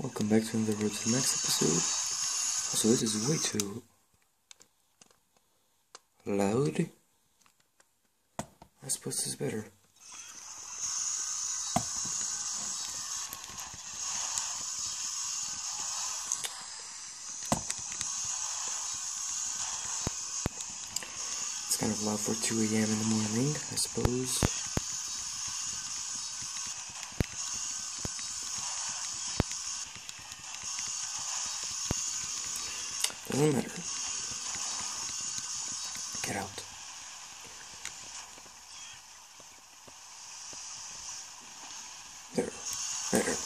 Welcome back to another Road to the Max episode. Also, this is way too loud. I suppose this is better. It's kind of loud for 2 a.m. in the morning, I suppose. Doesn't. Get out. There. Better.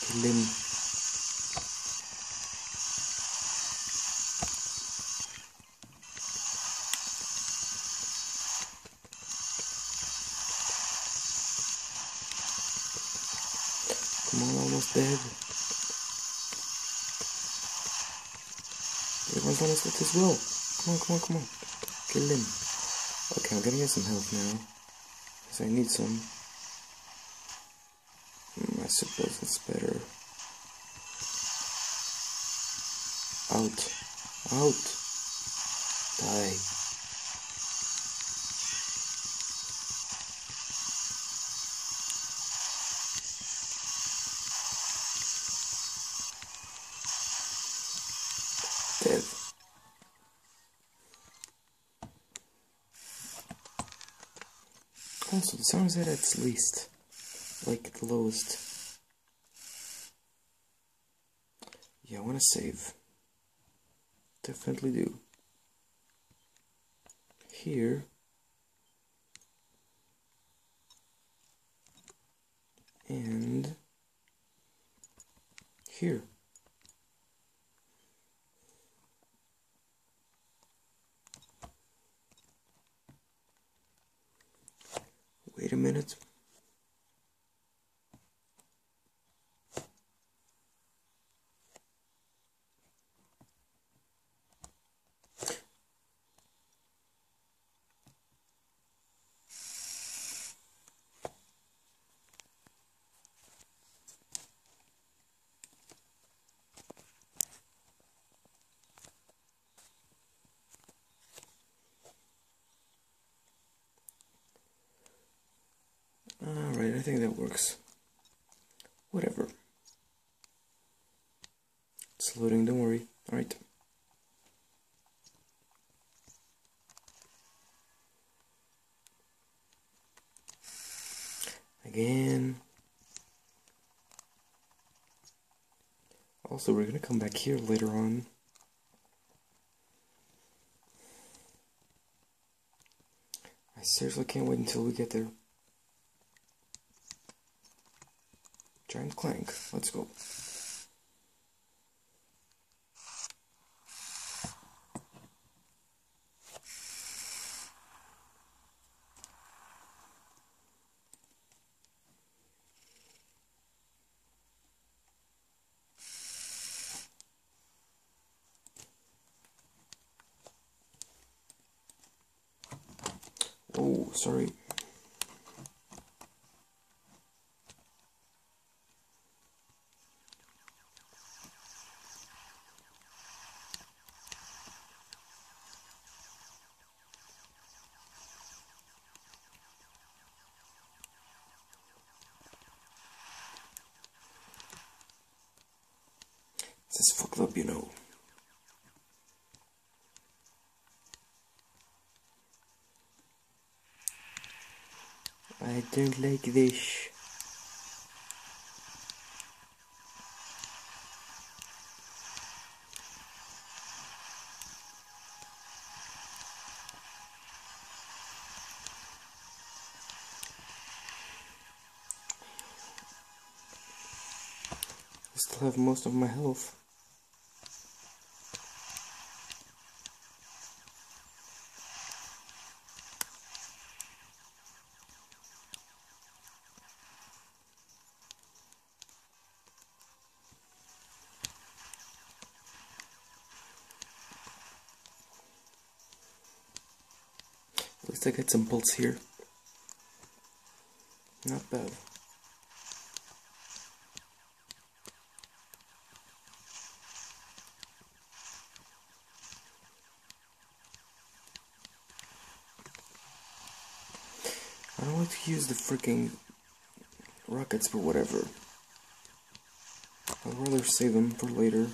Kill Come on, almost dead. Everyone's almost dead as well. Come on, come on, come on. Kill him. Okay, I'm gonna get some health now. Because I need some. Hmm, I suppose it's better. Out. Out. Die. Dead. Also, the sound is at its least. Like the lowest. Yeah, I want to save. Definitely do. Here. And here. Think that works. Whatever. It's loading, don't worry. Alright. Again. Also, we're gonna come back here later on. I seriously can't wait until we get there. Giant Clank. Let's go. Oh, sorry. This is fucked up, you know. I don't like this. I still have most of my health. I get some bolts here. Not bad. I don't like to use the freaking rockets for whatever. I'd rather save them for later.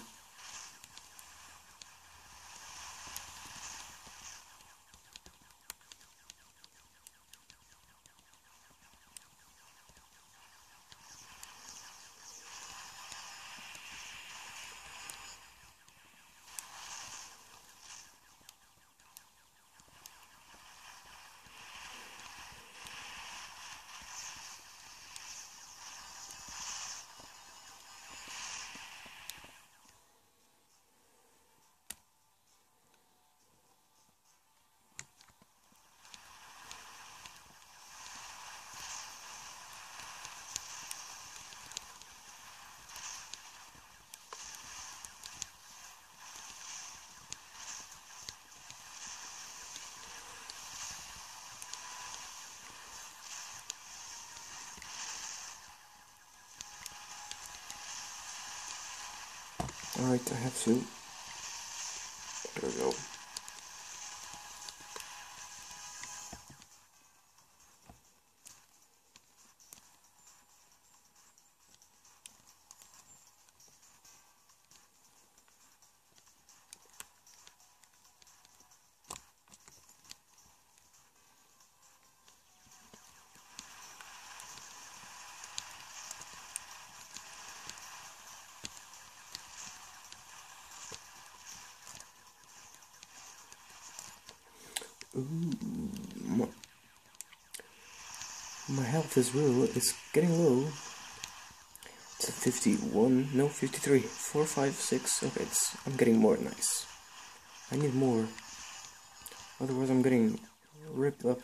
Alright, I have to. Ooh, my, health is real. It's getting low. It's a 51, no 53, 4, 5, 6. Okay, it's, I'm getting more nice. I need more. Otherwise, I'm getting ripped up.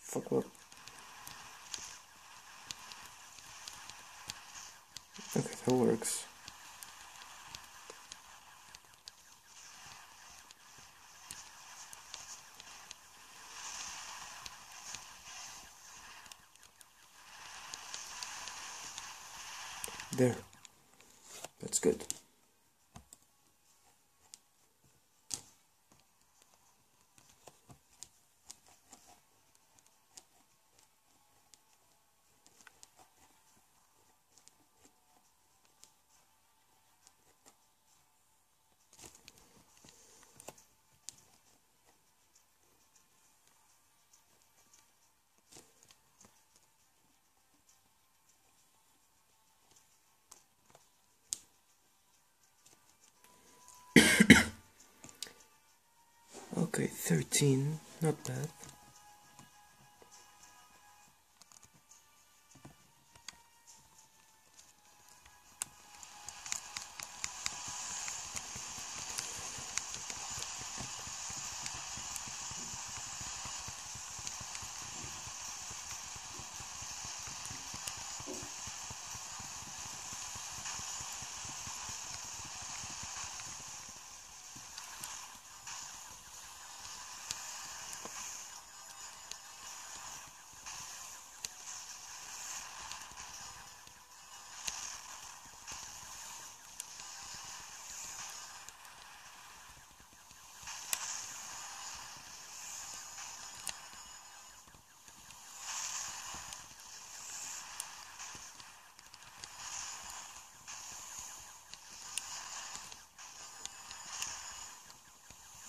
Fuck up. Okay, that works. There. That's good. Okay, 13, not bad.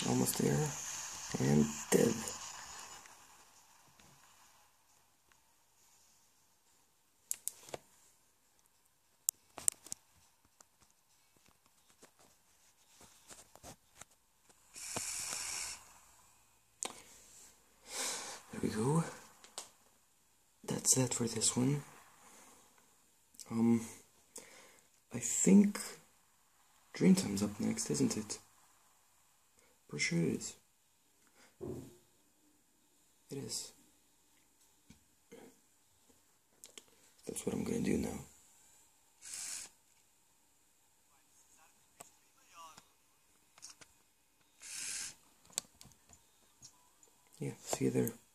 Almost there. And dead. There we go. That's that for this one. Um, I think Dreamtime's up next, isn't it? Pretty sure it is. It is. That's what I'm gonna do now. Yeah, see you there.